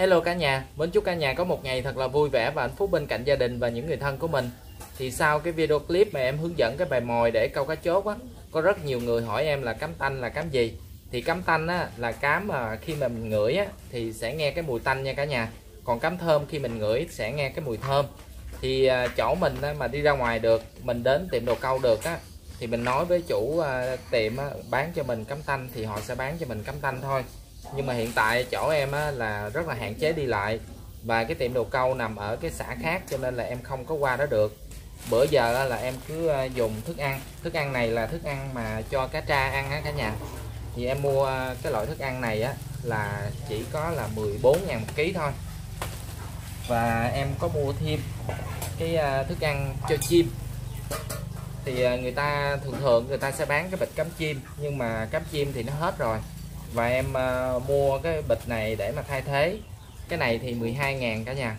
Hello cả nhà, mến chúc cả nhà có một ngày thật là vui vẻ và hạnh phúc bên cạnh gia đình và những người thân của mình. Thì sau cái video clip mà em hướng dẫn cái bài mồi để câu cá chốt á, có rất nhiều người hỏi em là cám tanh là cám gì. Thì cám tanh á là cám mà khi mà mình ngửi á thì sẽ nghe cái mùi tanh nha cả nhà. Còn cám thơm khi mình ngửi sẽ nghe cái mùi thơm. Thì à, chỗ mình á, mà đi ra ngoài được, mình đến tiệm đồ câu được á thì mình nói với chủ à, tiệm á, bán cho mình cám tanh thì họ sẽ bán cho mình cám tanh thôi nhưng mà hiện tại chỗ em á, là rất là hạn chế đi lại. Và cái tiệm đồ câu nằm ở cái xã khác cho nên là em không có qua đó được. Bữa giờ á, là em cứ ờ, dùng thức ăn. Thức ăn này là thức ăn mà cho cá tra ăn á cả nhà. Thì em mua ờ, cái loại thức ăn này á là chỉ có là 14 ngàn một ký thôi. Và em có mua thêm cái ờ, thức ăn cho chim. Thì người ta thường thường người ta sẽ bán cái bịch cắm chim nhưng mà cắm chim thì nó hết rồi và em uh, mua cái bịch này để mà thay thế. Cái này thì 12 ngàn cả nhà.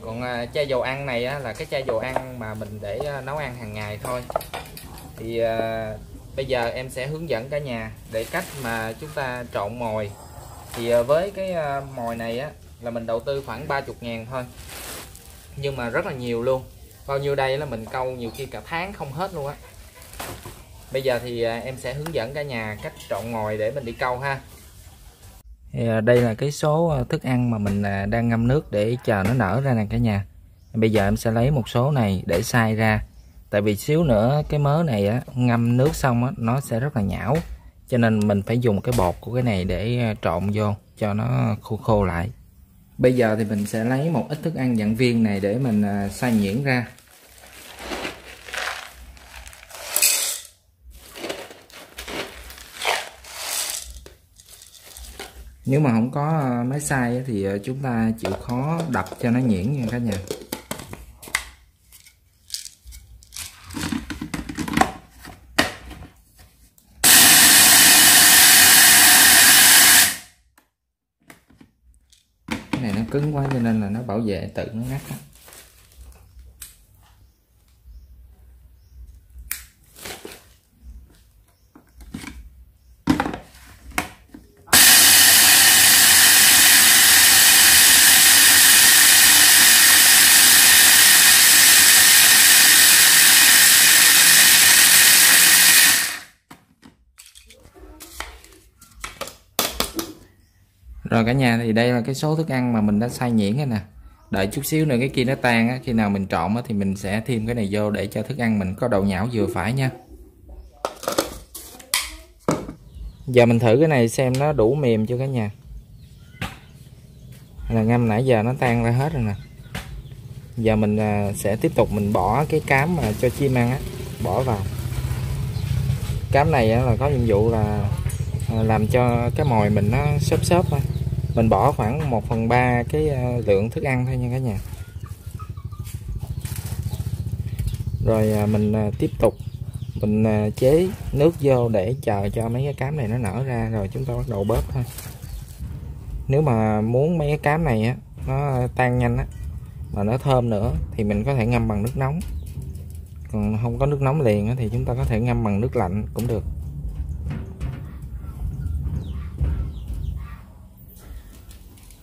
Còn uh, chai dầu ăn này á, là cái chai dầu ăn mà mình để uh, nấu ăn hàng ngày thôi. Thì uh, bây giờ em sẽ hướng dẫn cả nhà để cách mà chúng ta trộn mồi. Thì uh, với cái uh, mồi này á là mình đầu tư khoảng 30 ngàn thôi. Nhưng mà rất là nhiều luôn. Bao nhiêu đây là mình câu nhiều khi cả tháng không hết luôn á bây giờ thì à, em sẽ hướng dẫn cả nhà cách trộn ngồi để mình đi câu ha. Thì à, đây là cái số à, thức ăn mà mình đang ngâm nước để chờ nó nở ra nè cả nhà. Bây giờ em sẽ lấy một số này để xay ra. Tại vì xíu nữa cái mớ này á, ngâm nước xong á, nó sẽ rất là nhão. Cho nên mình phải dùng cái bột của cái này để trộn vô cho nó khô khô lại. Bây giờ thì mình sẽ lấy một ít thức ăn dạng viên này để mình xay nhuyễn ra. Nếu mà không có ờ, máy xay thì ờ, chúng ta chịu khó đập cho nó nhuyễn nha cả nhà. Cái này nó cứng quá cho nên là nó bảo vệ tự nó ngắt rồi cả nhà thì đây là cái số thức ăn mà mình đã xay nhuyễn nè. Đợi chút xíu nữa cái kia nó tan á, khi nào mình trộn á thì mình sẽ thêm cái này vô để cho thức ăn mình có độ nhão vừa phải nha. Giờ mình thử cái này xem nó đủ mềm chưa cả nhà. Là ngâm nãy giờ nó tan ra hết rồi nè. Giờ mình à, sẽ tiếp tục mình bỏ cái cám mà cho chim ăn á, bỏ vào. Cám này là có nhiệm vụ là à, làm cho cái mồi mình nó xốp xốp thôi mình bỏ khoảng 1 phần 3 cái ờ, lượng thức ăn thôi nha cả nhà. Rồi ờ, mình ờ, tiếp tục. Mình chế nước vô để chờ cho mấy cái cám này nó nở ra rồi chúng ta bắt đầu bóp thôi. Nếu mà muốn mấy cái cám này á nó tan nhanh á mà nó thơm nữa thì mình có thể ngâm bằng nước nóng. Còn không có nước nóng liền á, thì chúng ta có thể ngâm bằng nước lạnh cũng được.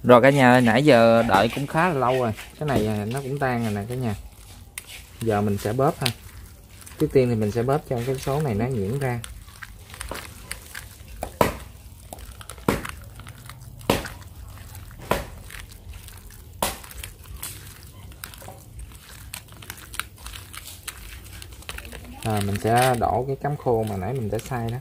Rồi cả nhà nãy giờ đợi cũng khá là lâu rồi. Cái này à, nó cũng tan rồi nè cả nhà. Giờ mình sẽ bóp ha. Trước tiên thì mình sẽ bóp cho cái số này nó nhuyễn ra. À, mình sẽ đổ cái cắm khô mà nãy mình đã xay đó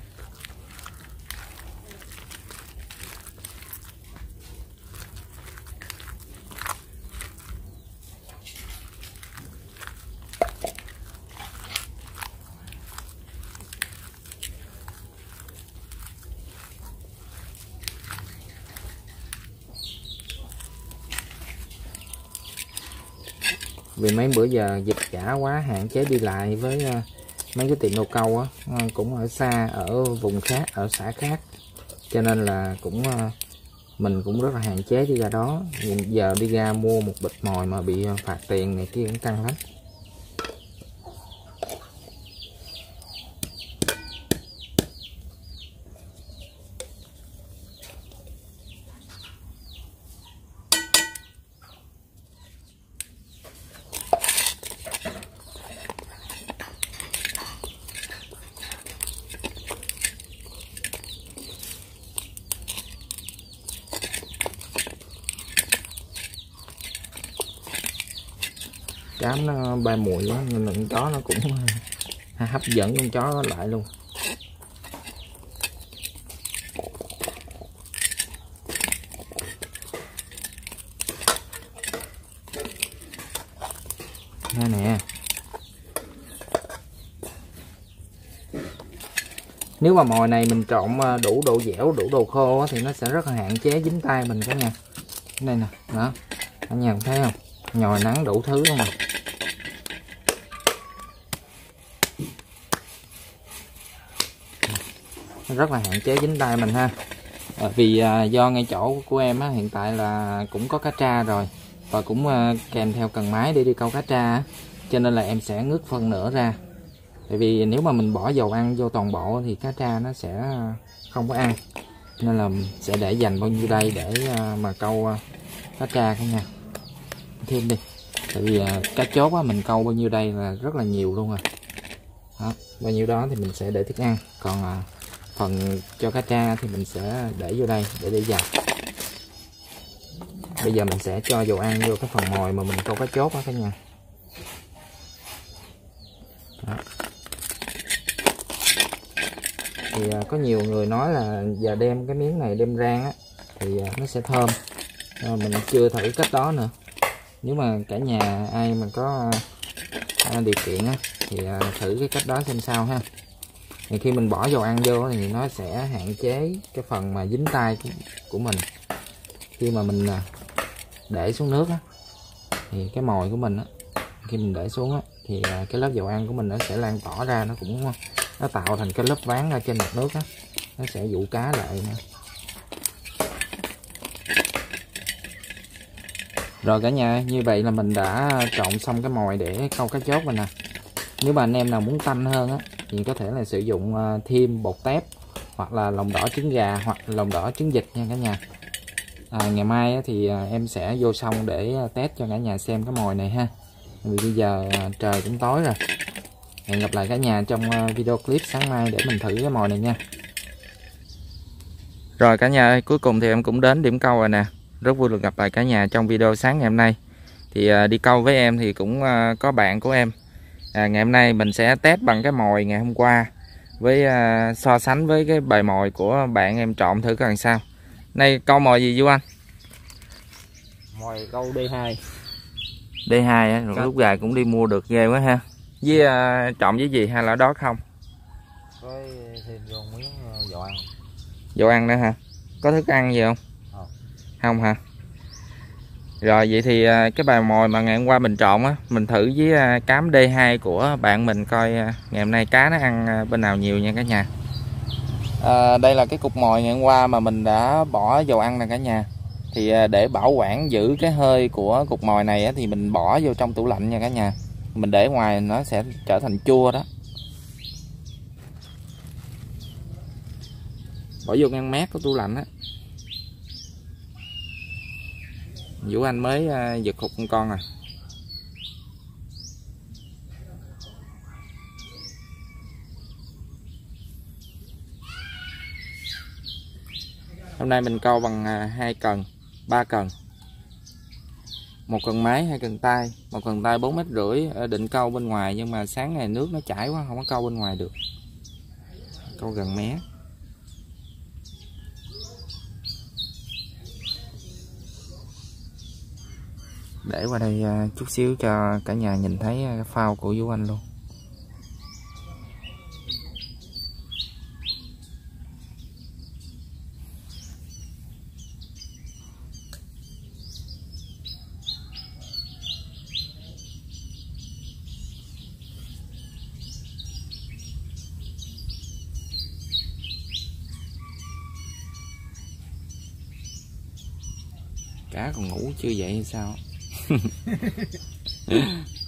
vì mấy bữa giờ dịch giả quá hạn chế đi lại với ờ, mấy cái tiệm đồ câu á ờ, cũng ở xa, ở vùng khác, ở xã khác. Cho nên là cũng ờ, mình cũng rất là hạn chế đi ra đó. Giờ đi ra mua một bịch mồi mà bị phạt tiền này kia cũng căng lắm. Cám nó bay mùi quá nên là con chó nó cũng, hấp dẫn con chó lại luôn. Đây nè. Nếu mà mồi này mình trộn à, đủ độ dẻo, đủ độ khô thì nó sẽ rất là hạn chế dính tay mình cả nhà. Đây nè, đó. Cả nhà thấy không? Nhồi nắng đủ thứ luôn à rất là hạn chế dính tay mình ha. À, vì à, do ngay chỗ của em á, hiện tại là cũng có cá tra rồi và cũng à, kèm theo cần máy để đi câu cá tra cho nên là em sẽ ngước phân nữa ra. Tại vì nếu mà mình bỏ dầu ăn vô toàn bộ thì cá tra nó sẽ à, không có ăn. Nên là sẽ để dành bao nhiêu đây để à, mà câu à, cá tra cả nha. Thêm đi tại vì cá chốt á, mình câu bao nhiêu đây là rất là nhiều luôn rồi đó, bao nhiêu đó thì mình sẽ để thức ăn còn phần cho cá tra thì mình sẽ để vô đây để để vào. bây giờ mình sẽ cho dầu ăn vô cái phần mồi mà mình câu cá chốt đó cả nhà đó. thì à, có nhiều người nói là giờ đem cái miếng này đem rang á thì à, nó sẽ thơm à, mình chưa thử cách đó nữa nếu mà cả nhà ai mà có à, điều kiện á thì thử cái cách đó xem sao ha thì khi mình bỏ dầu ăn vô thì nó sẽ hạn chế cái phần mà dính tay của, của mình khi mà mình à, để xuống nước á thì cái mồi của mình á khi mình để xuống á thì à, cái lớp dầu ăn của mình nó sẽ lan tỏa ra nó cũng à, nó tạo thành cái lớp ván ở trên mặt nước á nó sẽ dụ cá lại nữa. rồi cả nhà như vậy là mình đã trộn xong cái mồi để câu cá chốt rồi nè nếu mà anh em nào muốn tanh hơn á thì có thể là sử dụng ờ, thêm bột tép hoặc là lòng đỏ trứng gà hoặc lòng đỏ trứng vịt nha cả nhà. À, ngày mai thì ờ, em sẽ vô xong để ờ, test cho cả nhà xem cái mồi này ha. Vì bây giờ trời cũng tối rồi. Hẹn gặp lại cả nhà trong video clip sáng mai để mình thử cái mồi này nha. Rồi cả nhà ơi cuối cùng thì em cũng đến điểm câu rồi nè. Rất vui được gặp lại cả nhà trong video sáng ngày hôm nay. Thì đi câu với em thì cũng có bạn của em à, ngày hôm nay mình sẽ test bằng cái mồi ngày hôm qua với à, so sánh với cái bài mồi của bạn em trộn thử coi sao. Nay câu mồi gì du anh mồi câu D2 D2 á rồi lúc dài cũng đi mua được ghê quá ha. Với à, trộn với gì? Hay là đó không? Với thêm vô miếng à, dầu ăn. Dầu ăn nữa hả? Có thức ăn gì không? Không, không hả rồi vậy thì à, cái bài mồi mà ngày hôm qua mình trộn á mình thử với à, cám D2 của bạn mình coi à, ngày hôm nay cá nó ăn bên nào nhiều nha cả nhà. À, đây là cái cục mồi ngày hôm qua mà mình đã bỏ dầu ăn nè cả nhà. Thì để bảo quản giữ cái hơi của cục mồi này á, thì mình bỏ vô trong tủ lạnh nha cả nhà. Mình để ngoài nó sẽ trở thành chua đó. Bỏ vô ngăn mát của tủ lạnh á. Vũ Anh mới à, giật hụt con con à Hôm nay mình câu bằng à, hai cần, ba cần. Một cần máy, hai cần tay, một cần tay bốn mét rưỡi à, định câu bên ngoài nhưng mà sáng ngày nước nó chảy quá không có câu bên ngoài được. Câu gần mé. Để qua đây à, chút xíu cho cả nhà nhìn thấy cái phao của Vũ Anh luôn. Cá còn ngủ chưa vậy hay sao? Yeah.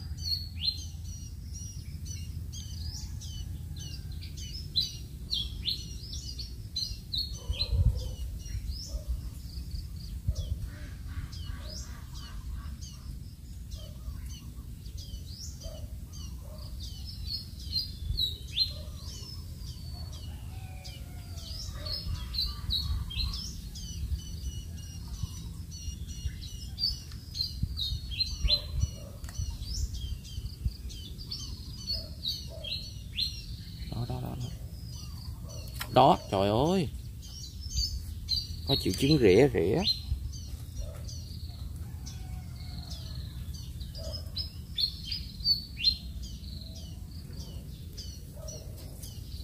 đó, trời ơi. Có triệu chứng rỉa rỉa.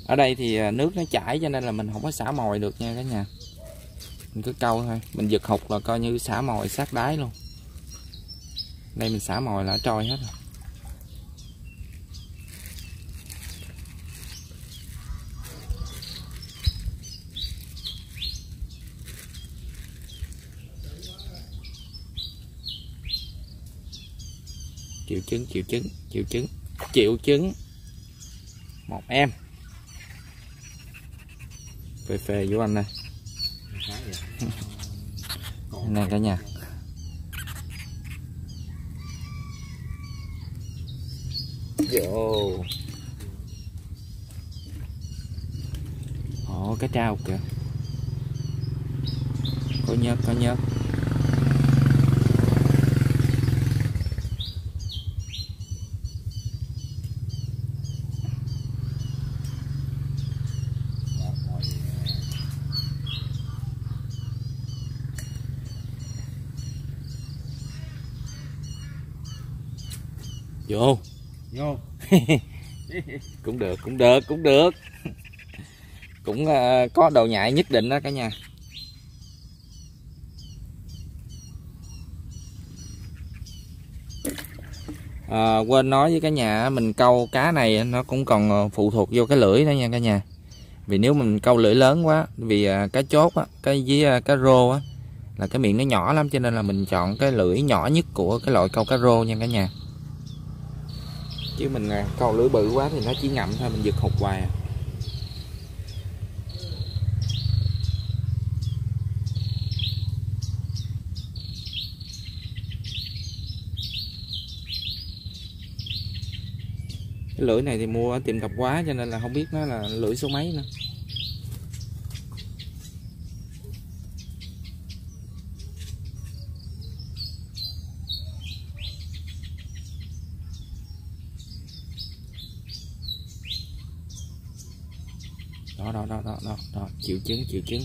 Ở đây thì à, nước nó chảy cho nên là mình không có xả mồi được nha cả nhà. Mình cứ câu thôi. Mình giật hụt là coi như xả mồi sát đáy luôn. Đây mình xả mồi là trôi hết rồi. Triệu chứng triệu chứng triệu chứng. Triệu chứng. Một em. Phê phê vô anh đây này cả nhà. Vô. Ồ, cái trao kìa. Có nhớt có nhớt một mồi vô vô. Cũng được cũng được cũng được. Cũng ờ, có đầu nhại nhất định đó cả nhà. À, quên nói với cả nhà mình câu cá này nó cũng còn ờ, phụ thuộc vô cái lưỡi đó nha cả nhà. Vì nếu mình câu lưỡi lớn quá vì cá chốt á cái với cá rô á là cái miệng nó nhỏ lắm cho nên là mình chọn cái lưỡi nhỏ nhất của cái loại câu cá rô nha cả nhà chứ mình à, câu lưới bự quá thì nó chỉ ngậm thôi, mình giật hụt hoài à. cái lưỡi này thì mua ở tiệm tạp hóa cho nên là không biết nó là lưỡi số mấy nữa đó đó đó đó đó, đó. chịu chứng chịu chứng.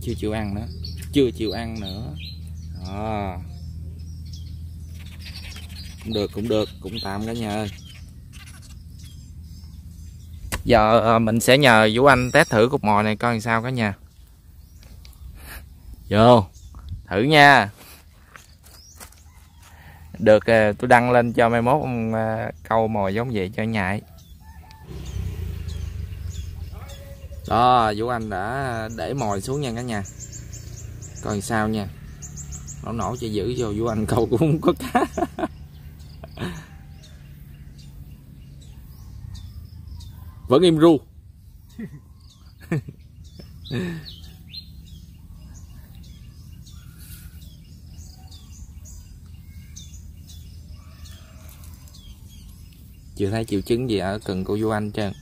Chưa chịu ăn nữa. Chưa chịu ăn nữa. Đó. Cũng được cũng được. Cũng tạm cả nhà ơi. Giờ ờ, mình sẽ nhờ Vũ Anh test thử cục mồi này coi làm sao cả nhà. Vô. Thử nha. Được ờ, tôi đăng lên cho mai mốt ờ, câu mồi giống vậy cho nhại đó, Vũ Anh đã để mồi xuống nha cả nhà. Coi sao nha. Nổ nổ cho giữ vô Vũ Anh câu cũng không có cá. Vẫn im ru. Chưa thấy triệu chứng gì ở cần của vũ Anh trơn.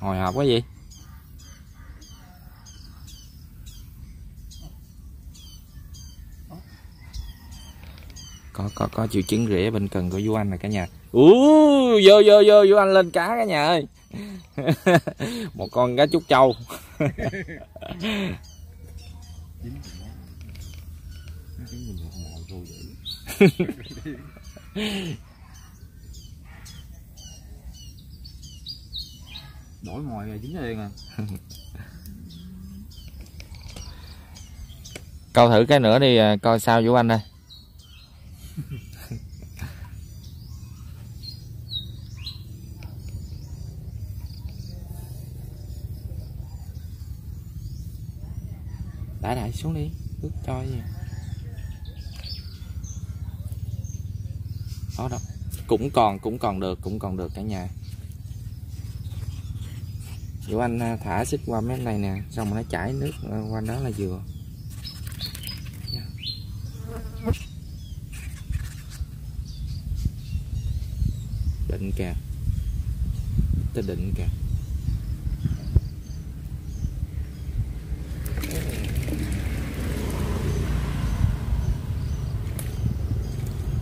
Hồi hộp quá gì có có có triệu chứng rễ bên cần của Du Anh này cả nhà. Ú vô vô vô Du Anh lên cá cả nhà ơi. Một con cá trúc châu dính mình một mồi vô vậy đổi mồi rồi dính liền à. Câu thử cái nữa đi à, coi sao Vũ Anh ơi. Đã đại xuống đi ướt cho gì đó đâu cũng còn cũng còn được cũng còn được cả nhà Vũ Anh thả xích qua mép này nè xong nó chảy nước qua đó là vừa định kìa tới định kìa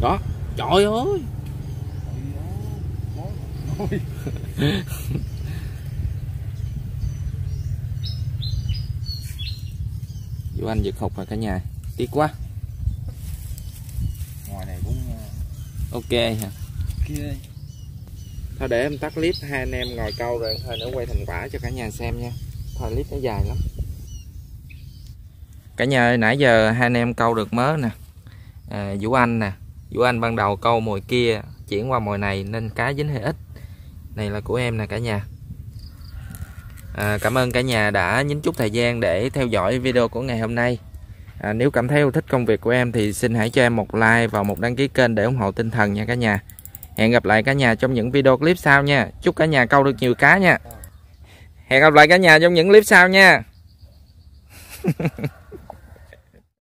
đó trời ơi Vũ Anh giật hụt rồi cả nhà. Tiếc quá. Ngoài này cũng ok hả? kia thôi để em tắt clip hai anh em ngồi câu rồi thôi nữa quay thành quả cho cả nhà xem nha. Thôi clip nó dài lắm. Cả nhà ơi nãy giờ hai anh em câu được mớ nè. À, Vũ Anh nè. Vũ Anh ban đầu câu mồi kia chuyển qua mồi này nên cá dính hơi ít. Này là của em nè cả nhà à, cảm ơn cả nhà đã nhín chút thời gian để theo dõi video của ngày hôm nay. À, nếu cảm thấy yêu thích công việc của em thì xin hãy cho em một like và một đăng ký kênh để ủng hộ tinh thần nha cả nhà. Hẹn gặp lại cả nhà trong những video clip sau nha. Chúc cả nhà câu được nhiều cá nha. Hẹn gặp lại cả nhà trong những clip sau nha.